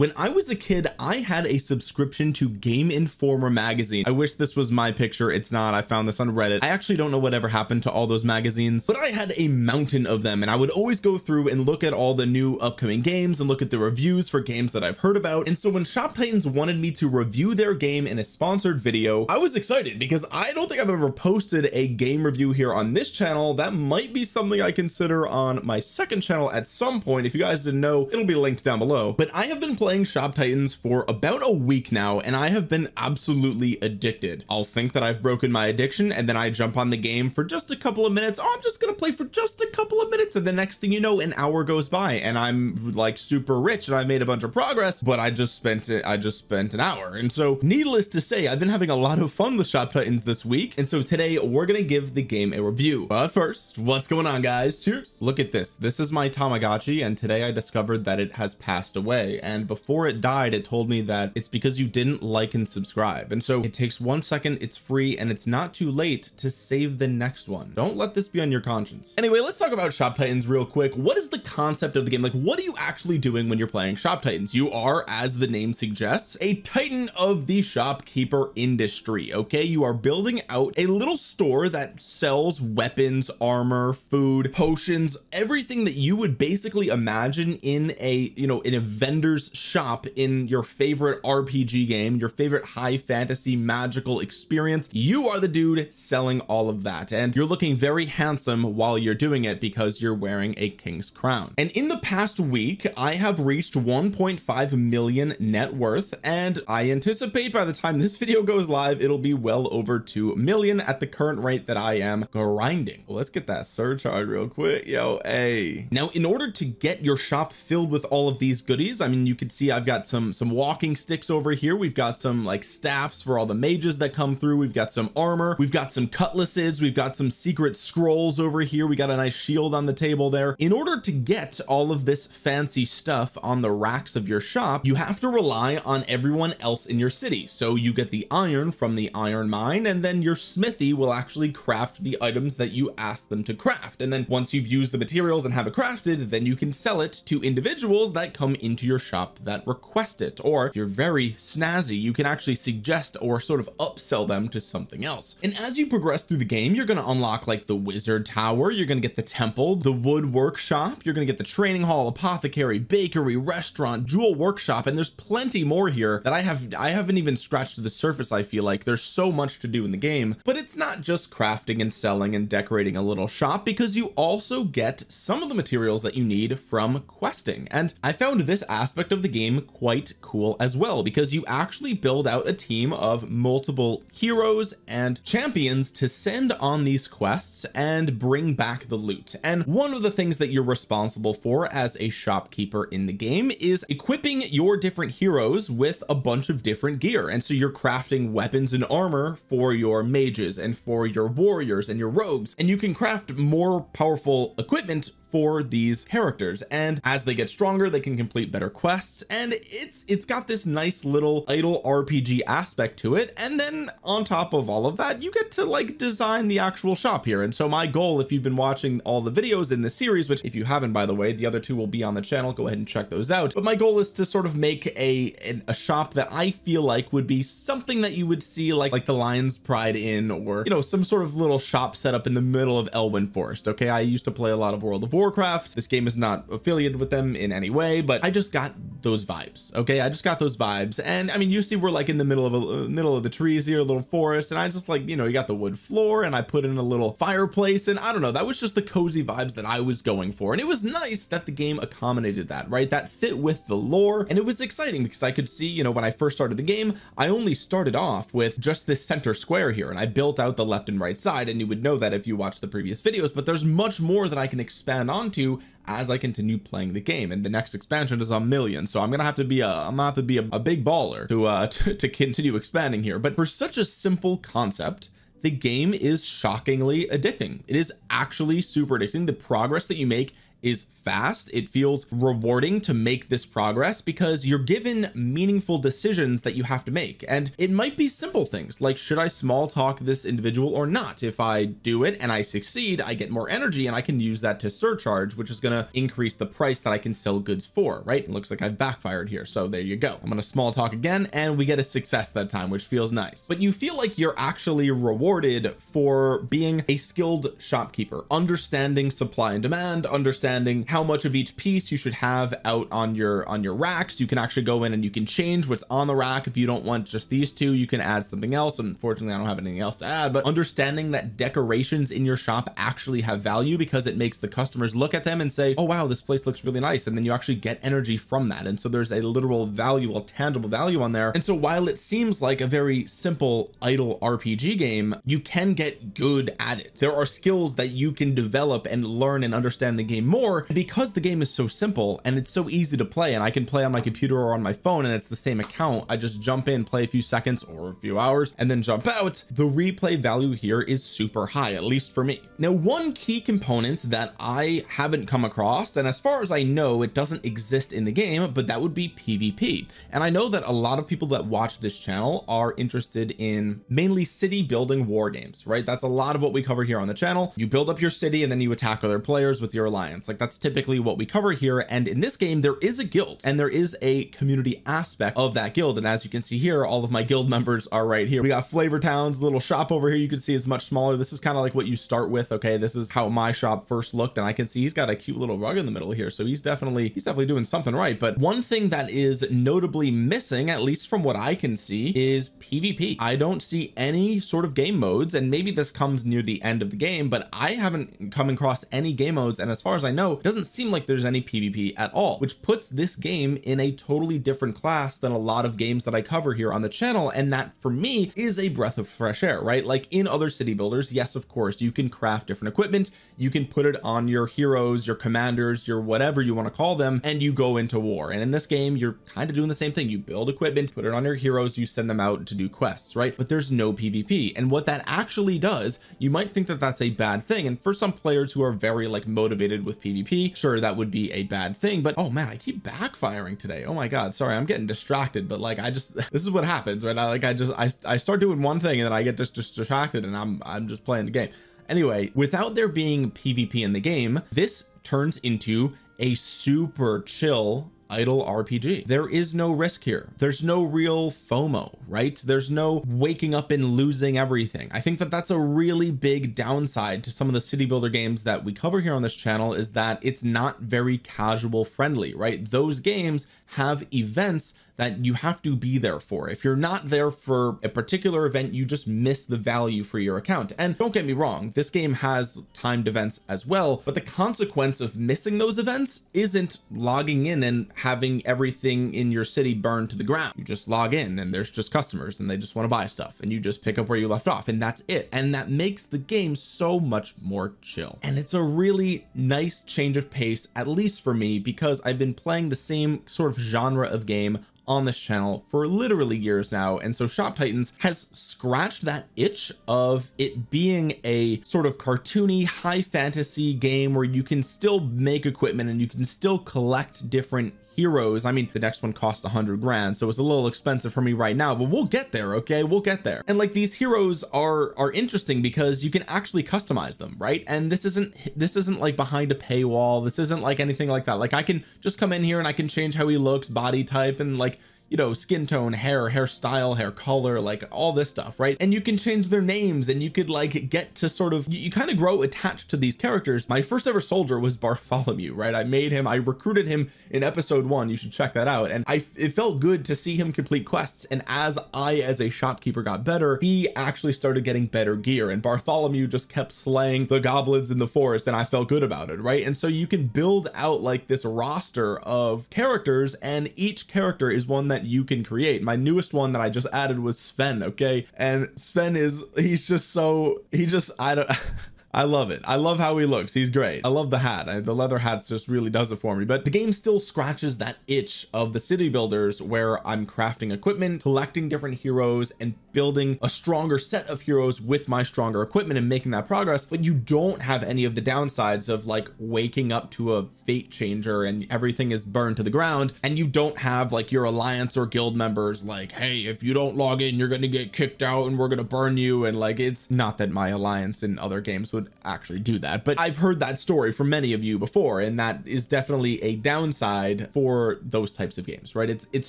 when I was a kid I had a subscription to Game Informer magazine. I wish this was my picture. It's not. I found this on Reddit. I actually don't know whatever happened to all those magazines but I had a mountain of them and I would always go through and look at all the new upcoming games and look at the reviews for games that I've heard about. And so when Shop Titans wanted me to review their game in a sponsored video I was excited because I don't think I've ever posted a game review here on this channel. That might be something I consider on my second channel at some point. If you guys didn't know it'll be linked down below. But I have been playing Playing shop Titans for about a week now and I have been absolutely addicted. I'll think that I've broken my addiction and then I jump on the game for just a couple of minutes. Oh I'm just gonna play for just a couple of minutes and the next thing you know an hour goes by and I'm like super rich and I made a bunch of progress but I just spent it I just spent an hour. And so needless to say I've been having a lot of fun with Shop Titans this week and so today we're gonna give the game a review. But first what's going on guys? Cheers. Look at this. This is my Tamagotchi and today I discovered that it has passed away and before it died it told me that it's because you didn't like and subscribe. And so it takes one second it's free and it's not too late to save the next one. Don't let this be on your conscience. Anyway let's talk about shop titans real quick. What is the concept of the game? Like what are you actually doing when you're playing shop titans? You are as the name suggests a titan of the shopkeeper industry okay? You are building out a little store that sells weapons armor food potions everything that you would basically imagine in a you know in a vendor's shop in your favorite RPG game your favorite high fantasy magical experience you are the dude selling all of that. And you're looking very handsome while you're doing it because you're wearing a king's crown. And in the past week I have reached 1.5 million net worth and I anticipate by the time this video goes live it'll be well over 2 million at the current rate that I am grinding. Well, let's get that surcharge real quick. Yo hey. Now in order to get your shop filled with all of these goodies I mean you can see I've got some some walking sticks over here. We've got some like staffs for all the mages that come through. We've got some armor. We've got some cutlasses. We've got some secret scrolls over here. We got a nice shield on the table there. In order to get all of this fancy stuff on the racks of your shop you have to rely on everyone else in your city. So you get the iron from the iron mine and then your smithy will actually craft the items that you ask them to craft. And then once you've used the materials and have it crafted then you can sell it to individuals that come into your shop that request it or if you're very snazzy you can actually suggest or sort of upsell them to something else. And as you progress through the game you're going to unlock like the wizard tower you're going to get the temple the wood workshop you're going to get the training hall apothecary bakery restaurant jewel workshop and there's plenty more here that I have I haven't even scratched the surface I feel like. There's so much to do in the game but it's not just crafting and selling and decorating a little shop because you also get some of the materials that you need from questing. And I found this aspect of the game quite cool as well because you actually build out a team of multiple heroes and champions to send on these quests and bring back the loot. And one of the things that you're responsible for as a shopkeeper in the game is equipping your different heroes with a bunch of different gear. And so you're crafting weapons and armor for your mages and for your warriors and your rogues. And you can craft more powerful equipment for these characters. And as they get stronger they can complete better quests. And it's it's got this nice little idle RPG aspect to it. And then on top of all of that you get to like design the actual shop here. And so my goal if you've been watching all the videos in the series which if you haven't by the way the other two will be on the channel. Go ahead and check those out. But my goal is to sort of make a a shop that I feel like would be something that you would see like like the Lion's Pride Inn or you know some sort of little shop set up in the middle of Elwynn Forest okay? I used to play a lot of World of Warcraft. This game is not affiliated with them in any way but I just got those vibes okay? I just got those vibes. And I mean you see we're like in the middle of a middle of the trees here a little forest and I just like you know you got the wood floor and I put in a little fireplace and I don't know that was just the cozy vibes that I was going for. And it was nice that the game accommodated that right? That fit with the lore and it was exciting because I could see you know when I first started the game I only started off with just this center square here and I built out the left and right side and you would know that if you watch the previous videos but there's much more that I can expand onto as I continue playing the game. And the next expansion is a million so I'm gonna have to be a I'm gonna have to be a, a big baller to uh to, to continue expanding here. But for such a simple concept the game is shockingly addicting. It is actually super addicting. The progress that you make is fast it feels rewarding to make this progress because you're given meaningful decisions that you have to make. And it might be simple things like should I small talk this individual or not? If I do it and I succeed I get more energy and I can use that to surcharge which is going to increase the price that I can sell goods for right? It looks like I've backfired here so there you go. I'm going to small talk again and we get a success that time which feels nice. But you feel like you're actually rewarded for being a skilled shopkeeper understanding supply and demand understanding how much of each piece you should have out on your on your racks. You can actually go in and you can change what's on the rack. If you don't want just these two you can add something else. Unfortunately I don't have anything else to add but understanding that decorations in your shop actually have value because it makes the customers look at them and say oh wow this place looks really nice. And then you actually get energy from that. And so there's a literal value a tangible value on there. And so while it seems like a very simple idle RPG game you can get good at it. There are skills that you can develop and learn and understand the game more because the game is so simple and it's so easy to play and I can play on my computer or on my phone and it's the same account I just jump in play a few seconds or a few hours and then jump out. The replay value here is super high at least for me. Now one key component that I haven't come across and as far as I know it doesn't exist in the game but that would be PvP and I know that a lot of people that watch this channel are interested in mainly city building war games right? That's a lot of what we cover here on the channel. You build up your city and then you attack other players with your alliance like that's typically what we cover here. And in this game there is a guild and there is a community aspect of that guild. And as you can see here all of my guild members are right here. We got flavor towns little shop over here. You can see it's much smaller. This is kind of like what you start with okay? This is how my shop first looked and I can see he's got a cute little rug in the middle here. So he's definitely he's definitely doing something right. But one thing that is notably missing at least from what I can see is PvP. I don't see any sort of game modes and maybe this comes near the end of the game but I haven't come across any game modes. And as far as I know it doesn't seem like there's any PvP at all which puts this game in a totally different class than a lot of games that I cover here on the channel. And that for me is a breath of fresh air right? Like in other city builders yes of course you can craft different equipment. You can put it on your heroes your commanders your whatever you want to call them and you go into war. And in this game you're kind of doing the same thing. You build equipment put it on your heroes you send them out to do quests right? But there's no PvP and what that actually does you might think that that's a bad thing. And for some players who are very like motivated with PvP sure that would be a bad thing but oh man I keep backfiring today. Oh my god. Sorry I'm getting distracted but like I just this is what happens right? I like I just I, I start doing one thing and then I get just, just distracted and I'm I'm just playing the game. Anyway without there being PvP in the game this turns into a super chill idle RPG there is no risk here. There's no real FOMO right? There's no waking up and losing everything. I think that that's a really big downside to some of the city builder games that we cover here on this channel is that it's not very casual friendly right? Those games have events that you have to be there for. If you're not there for a particular event you just miss the value for your account. And don't get me wrong this game has timed events as well but the consequence of missing those events isn't logging in and having everything in your city burned to the ground. You just log in and there's just customers and they just want to buy stuff and you just pick up where you left off and that's it. And that makes the game so much more chill. And it's a really nice change of pace at least for me because I've been playing the same sort of genre of game on this channel for literally years now and so shop titans has scratched that itch of it being a sort of cartoony high fantasy game where you can still make equipment and you can still collect different heroes I mean the next one costs a hundred grand so it's a little expensive for me right now but we'll get there okay? We'll get there. And like these heroes are are interesting because you can actually customize them right? And this isn't this isn't like behind a paywall. This isn't like anything like that. Like I can just come in here and I can change how he looks body type and like you know skin tone hair hairstyle hair color like all this stuff right? And you can change their names and you could like get to sort of you, you kind of grow attached to these characters. My first ever soldier was Bartholomew right? I made him I recruited him in episode one. You should check that out. And I it felt good to see him complete quests. And as I as a shopkeeper got better he actually started getting better gear. And Bartholomew just kept slaying the goblins in the forest and I felt good about it right? And so you can build out like this roster of characters and each character is one that that you can create. My newest one that I just added was Sven okay? And Sven is he's just so he just I don't I love it. I love how he looks. He's great. I love the hat. I, the leather hat just really does it for me. But the game still scratches that itch of the city builders where I'm crafting equipment collecting different heroes and building a stronger set of heroes with my stronger equipment and making that progress. But you don't have any of the downsides of like waking up to a fate changer and everything is burned to the ground. And you don't have like your alliance or guild members like hey if you don't log in you're going to get kicked out and we're going to burn you. And like it's not that my alliance in other games would actually do that. But I've heard that story from many of you before and that is definitely a downside for those types of games right? It's it's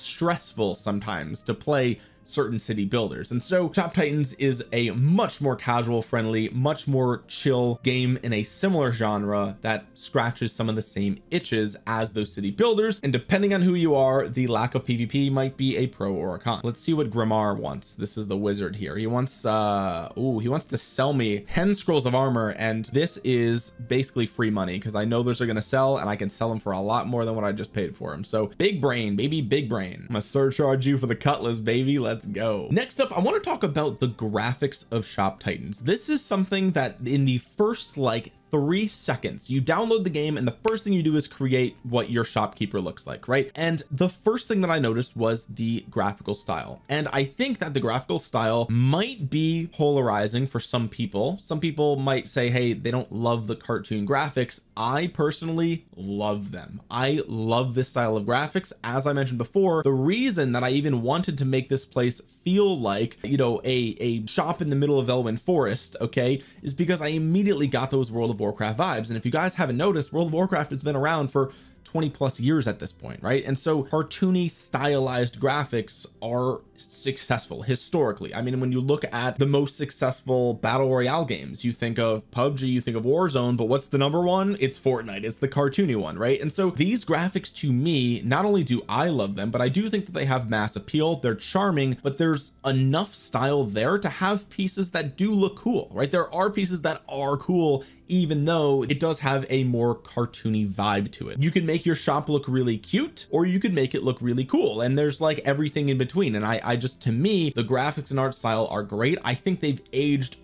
stressful sometimes to play certain city builders. And so shop titans is a much more casual friendly much more chill game in a similar genre that scratches some of the same itches as those city builders. And depending on who you are the lack of pvp might be a pro or a con. Let's see what Grimarr wants. This is the wizard here. He wants uh oh he wants to sell me 10 scrolls of armor and this is basically free money because I know those are going to sell and I can sell them for a lot more than what I just paid for them so big brain baby big brain. I'm gonna surcharge you for the cutlass baby. Let's let's go. Next up I want to talk about the graphics of shop titans. This is something that in the first like three seconds. You download the game and the first thing you do is create what your shopkeeper looks like right? And the first thing that I noticed was the graphical style. And I think that the graphical style might be polarizing for some people. Some people might say hey they don't love the cartoon graphics. I personally love them. I love this style of graphics. As I mentioned before the reason that I even wanted to make this place feel like you know a a shop in the middle of Elwynn Forest okay is because I immediately got those World of Warcraft vibes. And if you guys haven't noticed World of Warcraft has been around for 20 plus years at this point right? And so cartoony stylized graphics are successful historically. I mean when you look at the most successful battle royale games you think of PUBG you think of Warzone but what's the number one? It's Fortnite. It's the cartoony one right? And so these graphics to me not only do I love them but I do think that they have mass appeal. They're charming but there's enough style there to have pieces that do look cool right? There are pieces that are cool even though it does have a more cartoony vibe to it. You can make your shop look really cute or you could make it look really cool and there's like everything in between. And I I just to me the graphics and art style are great. I think they've aged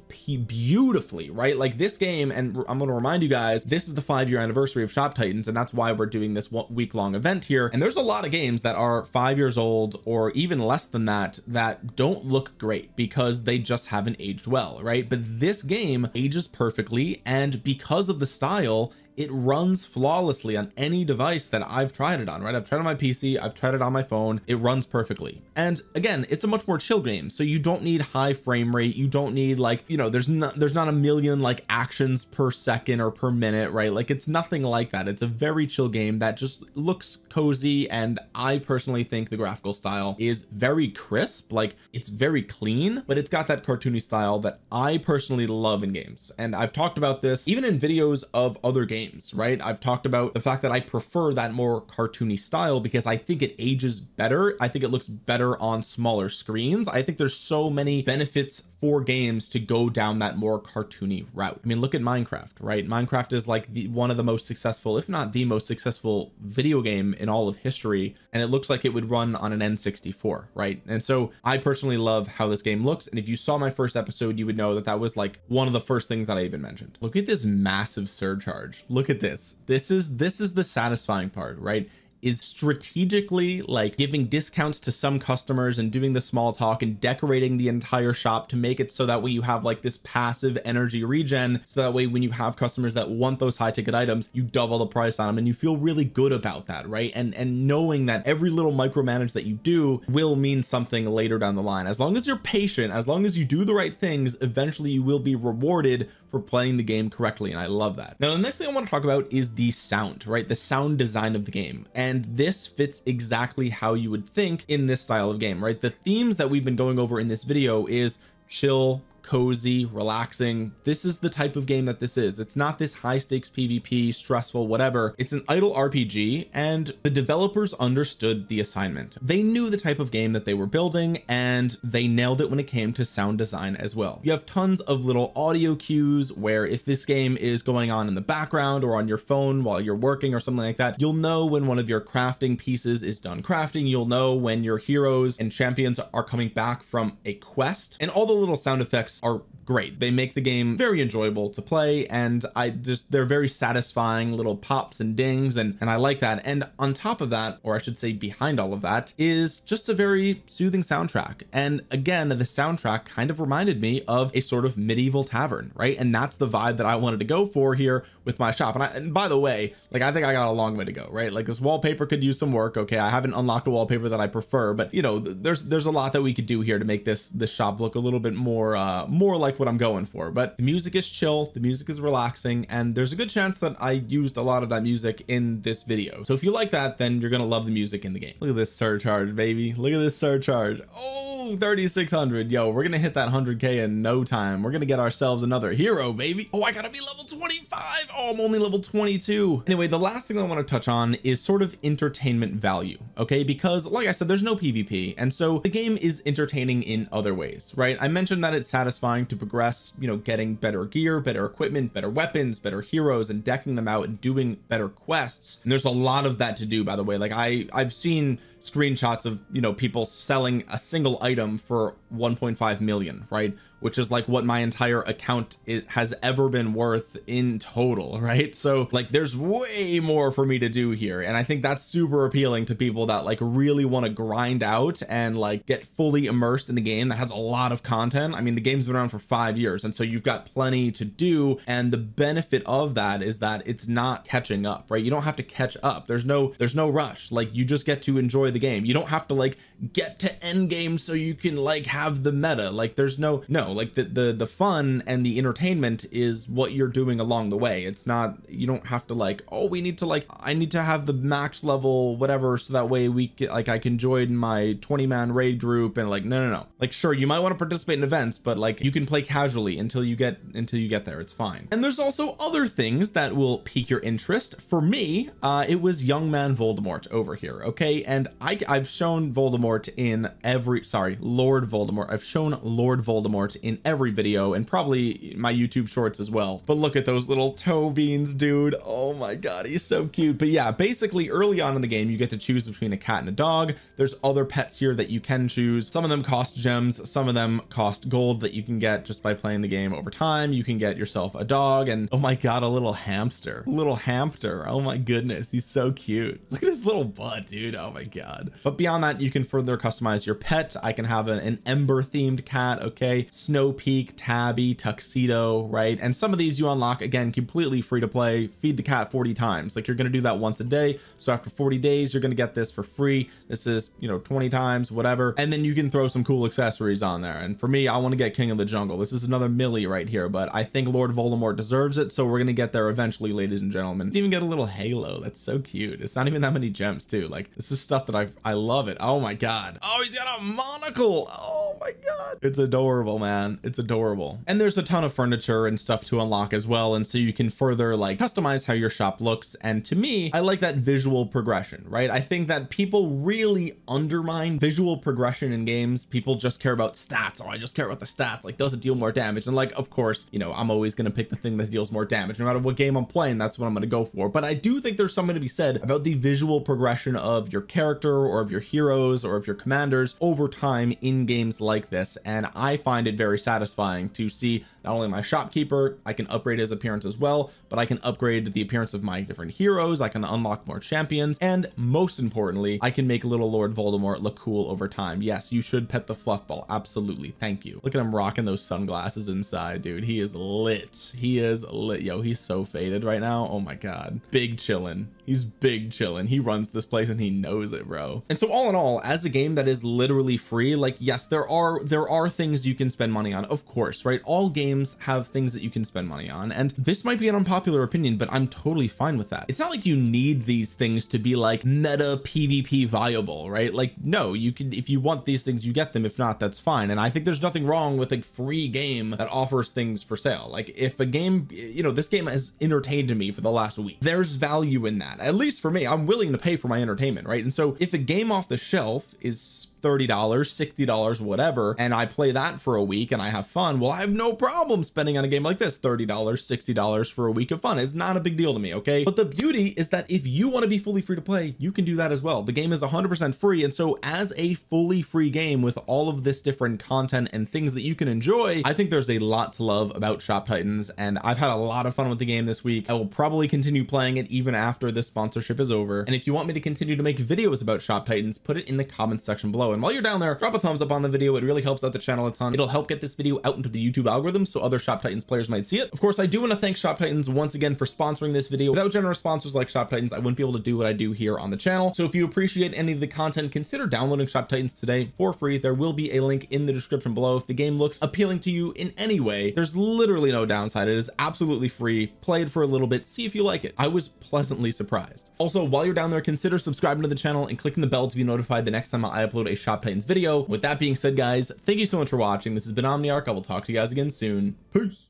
beautifully right? Like this game and I'm going to remind you guys this is the five year anniversary of shop titans and that's why we're doing this week long event here. And there's a lot of games that are five years old or even less than that that don't look great because they just haven't aged well right? But this game ages perfectly and because of the style it runs flawlessly on any device that I've tried it on right? I've tried it on my PC I've tried it on my phone it runs perfectly. And again it's a much more chill game so you don't need high frame rate you don't need like you know there's not there's not a million like actions per second or per minute right? Like it's nothing like that. It's a very chill game that just looks cozy and I personally think the graphical style is very crisp like it's very clean but it's got that cartoony style that I personally love in games. And I've talked about this even in videos of other games games right? I've talked about the fact that I prefer that more cartoony style because I think it ages better. I think it looks better on smaller screens. I think there's so many benefits for games to go down that more cartoony route. I mean look at Minecraft right? Minecraft is like the one of the most successful if not the most successful video game in all of history and it looks like it would run on an N64 right? And so I personally love how this game looks and if you saw my first episode you would know that that was like one of the first things that I even mentioned. Look at this massive surcharge. Look at this. This is this is the satisfying part right is strategically like giving discounts to some customers and doing the small talk and decorating the entire shop to make it so that way you have like this passive energy regen so that way when you have customers that want those high ticket items you double the price on them and you feel really good about that right? And and knowing that every little micromanage that you do will mean something later down the line. As long as you're patient as long as you do the right things eventually you will be rewarded for playing the game correctly and I love that. Now the next thing I want to talk about is the sound right? The sound design of the game. And this fits exactly how you would think in this style of game right? The themes that we've been going over in this video is chill cozy relaxing. This is the type of game that this is. It's not this high stakes pvp stressful whatever. It's an idle rpg and the developers understood the assignment. They knew the type of game that they were building and they nailed it when it came to sound design as well. You have tons of little audio cues where if this game is going on in the background or on your phone while you're working or something like that you'll know when one of your crafting pieces is done crafting. You'll know when your heroes and champions are coming back from a quest. And all the little sound effects are great. They make the game very enjoyable to play and I just they're very satisfying little pops and dings and and I like that. And on top of that or I should say behind all of that is just a very soothing soundtrack. And again the soundtrack kind of reminded me of a sort of medieval tavern right? And that's the vibe that I wanted to go for here with my shop. And, I, and by the way like I think I got a long way to go right? Like this wallpaper could use some work okay? I haven't unlocked a wallpaper that I prefer but you know there's there's a lot that we could do here to make this this shop look a little bit more uh more like what I'm going for. But the music is chill the music is relaxing and there's a good chance that I used a lot of that music in this video. So if you like that then you're gonna love the music in the game. Look at this surcharge baby. Look at this surcharge. Oh 3600 yo we're gonna hit that 100k in no time. We're gonna get ourselves another hero baby. Oh I gotta be level 25 oh Oh, I'm only level 22 anyway the last thing I want to touch on is sort of entertainment value okay? Because like I said there's no PvP and so the game is entertaining in other ways right? I mentioned that it's satisfying to progress you know getting better gear better equipment better weapons better heroes and decking them out and doing better quests. And there's a lot of that to do by the way. Like I I've seen screenshots of you know people selling a single item for 1.5 million right which is like what my entire account is, has ever been worth in total right? So like there's way more for me to do here and I think that's super appealing to people that like really want to grind out and like get fully immersed in the game that has a lot of content. I mean the game's been around for five years and so you've got plenty to do and the benefit of that is that it's not catching up right? You don't have to catch up. There's no there's no rush. Like you just get to enjoy the game. You don't have to like get to end game so you can like have the meta. Like there's no no like the the the fun and the entertainment is what you're doing along the way. It's not you don't have to like oh we need to like I need to have the max level whatever so that way we get like I can join my 20 man raid group and like no no no. Like sure you might want to participate in events but like you can play casually until you get until you get there. It's fine. And there's also other things that will pique your interest. For me uh it was young man Voldemort over here okay? And I I've shown Voldemort in every sorry Lord Voldemort. I've shown Lord Voldemort in every video and probably my YouTube shorts as well. But look at those little toe beans dude. Oh my god he's so cute. But yeah basically early on in the game you get to choose between a cat and a dog. There's other pets here that you can choose. Some of them cost gems. Some of them cost gold that you can get just by playing the game over time. You can get yourself a dog and oh my god a little hamster. Little hamster. Oh my goodness he's so cute. Look at his little butt dude. Oh my god. But beyond that you can further customize your pet. I can have an, an ember themed cat okay snow peak tabby tuxedo right? And some of these you unlock again completely free to play. Feed the cat 40 times. Like you're going to do that once a day. So after 40 days you're going to get this for free. This is you know 20 times whatever. And then you can throw some cool accessories on there. And for me I want to get king of the jungle. This is another Millie right here but I think Lord Voldemort deserves it. So we're going to get there eventually ladies and gentlemen. Even get a little halo. That's so cute. It's not even that many gems too. Like this is stuff that I I love it. Oh my god. Oh he's got a monocle. Oh my god. It's adorable man it's adorable. And there's a ton of furniture and stuff to unlock as well and so you can further like customize how your shop looks and to me I like that visual progression right? I think that people really undermine visual progression in games. People just care about stats. Oh I just care about the stats. Like does it deal more damage? And like of course you know I'm always to pick the thing that deals more damage no matter what game I'm playing that's what I'm going to go for. But I do think there's something to be said about the visual progression of your character or of your heroes or of your commanders over time in games like this and I find it very satisfying to see not only my shopkeeper I can upgrade his appearance as well but I can upgrade the appearance of my different heroes. I can unlock more champions. And most importantly I can make little Lord Voldemort look cool over time. Yes you should pet the fluff ball. Absolutely. Thank you. Look at him rocking those sunglasses inside dude. He is lit. He is lit. Yo he's so faded right now. Oh my god. Big chillin. He's big chillin. He runs this place and he knows it bro. And so all in all as a game that is literally free like yes there are there are things you can spend money on of course right? All games have things that you can spend money on and this might be an unpopular opinion but I'm totally fine with that. It's not like you need these things to be like meta PvP viable right? Like no you can if you want these things you get them. If not that's fine and I think there's nothing wrong with a free game that offers things for sale. Like if a game you know this game has entertained me for the last week. There's value in that at least for me. I'm willing to pay for my entertainment right? And so if a game off the shelf is $30 $60 whatever and I play that for a week and I have fun well I have no problem spending on a game like this. $30 $60 for a week of fun. It's not a big deal to me okay? But the beauty is that if you want to be fully free to play you can do that as well. The game is 100% free and so as a fully free game with all of this different content and things that you can enjoy I think there's a lot to love about shop titans and I've had a lot of fun with the game this week. I will probably continue playing it even after this sponsorship is over. And if you want me to continue to make videos about shop titans put it in the comments section below and while you're down there drop a thumbs up on the video. It really helps out the channel a ton. It'll help get this video out into the YouTube algorithm so other shop titans players might see it. Of course I do want to thank shop titans once again for sponsoring this video. Without generous sponsors like shop titans I wouldn't be able to do what I do here on the channel. So if you appreciate any of the content consider downloading shop titans today for free. There will be a link in the description below. If the game looks appealing to you in any way there's literally no downside. It is absolutely free. Play it for a little bit. See if you like it. I was pleasantly surprised. Also while you're down there consider subscribing to the channel and clicking the bell to be notified the next time I upload a shop titans video. With that being said guys thank you so much for watching. This has been Omniarch. I will talk to you guys again soon. Peace